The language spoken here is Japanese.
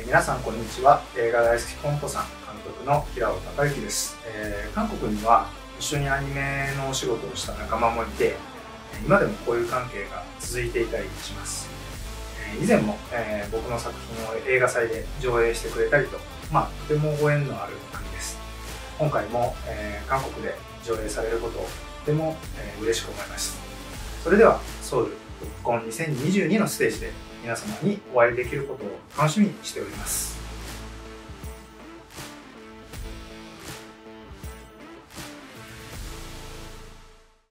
えー、皆さんこんにちは。映画大好きコンポさん監督の平尾孝之です、えー、韓国には一緒にアニメのお仕事をした仲間もいて今でもこういう関係が続いていたりします。以前も、えー、僕の作品を映画祭で上映してくれたりと、まあ、とてもご縁のある国です。今回も、えー、韓国で上映されることをとても、えー、嬉しく思います。それではソウル復婚2022のステージで皆様にお会いできることを楽しみにしております。